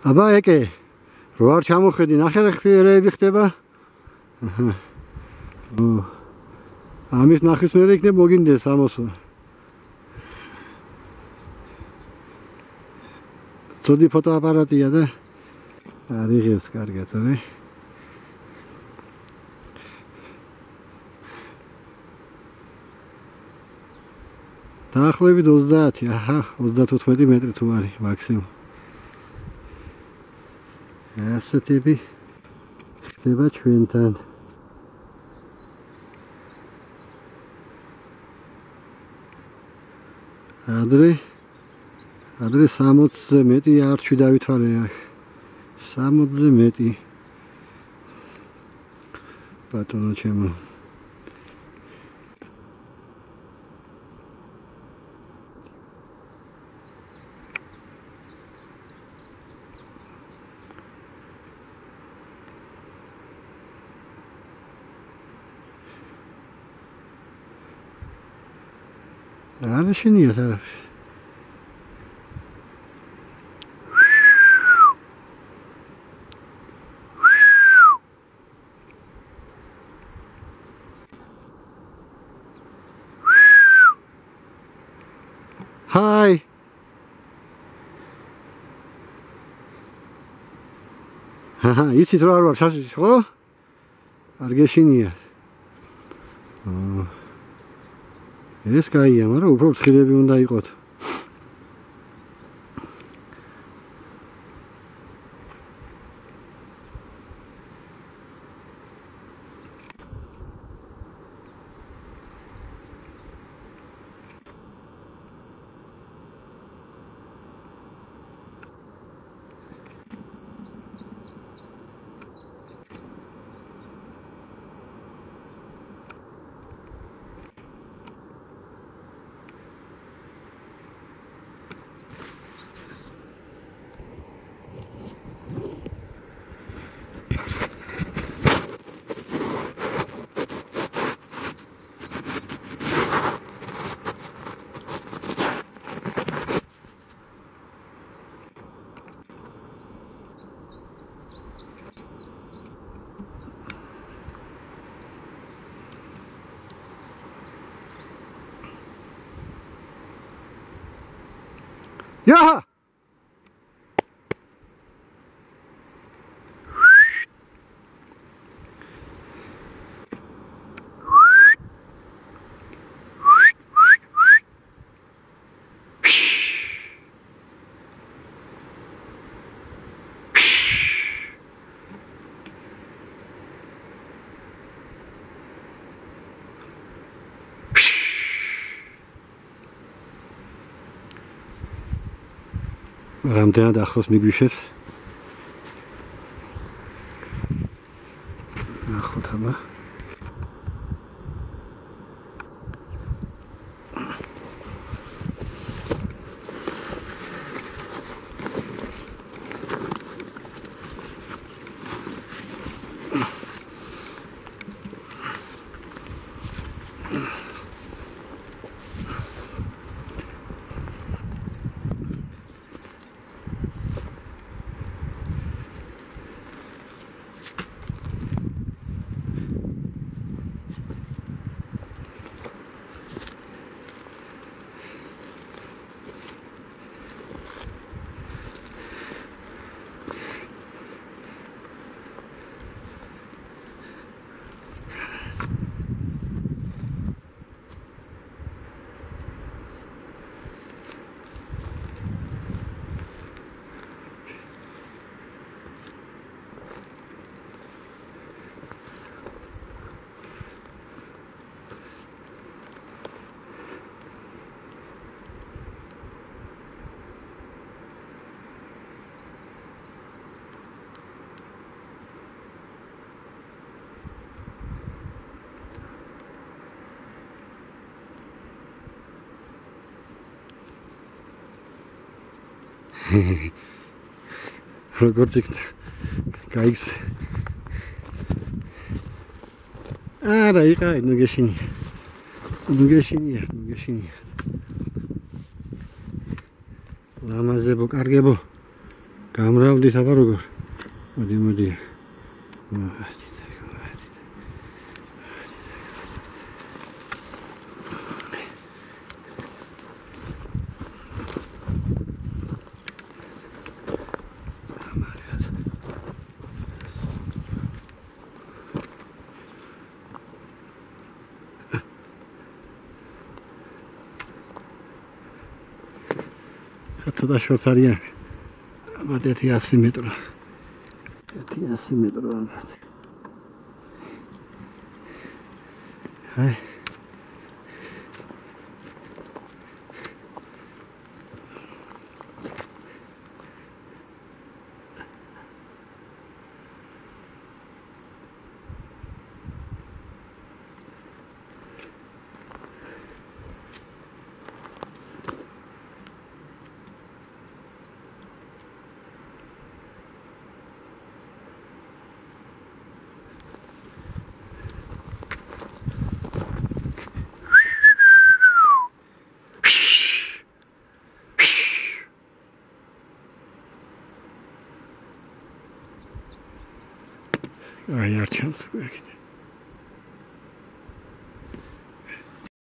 აბა ეკე რო არ ჩამოხედი ნახე რა ხერები ხდება. ამის ნახის მერე იქნებ მოგინდეს ამოსვა ცოდი ფოტოაპარატია და არიღებს კარგად არა დაახლოებით 30 აჰა 34 მეტრი თუ არის მაქსიმუმ ასეთები ხდება ჩვენთან. ადრე ადრე 60-ზე მეტი არჩი დავითვალე აქ. 60-ზე მეტი. ბატონო ჩემო არა შენია თარაფი. ჰაი ჰაჰა იცით რა არ ვარ შაში ხო არ გეშინიათ აა ეს კაია, მაგრამ უფრო ფრთხილები უნდა იყოთ. Yaha! რამდენად ახლოს მიგვიშებს? ნახოთ აბა. როგორც იქნება გაიგს არა იყავი ნუ გეშინია ნუ გეშინია ნუ გეშინია. ლამაზებო კარგებო. გამრავლდით აბა როგორ? მოდი მოდი. მოდი. ცოტა შორს არიან. ამათ 100 მეტრო. 100 მეტრო ამათ. აი აი არ ჩანს უკვე კიდე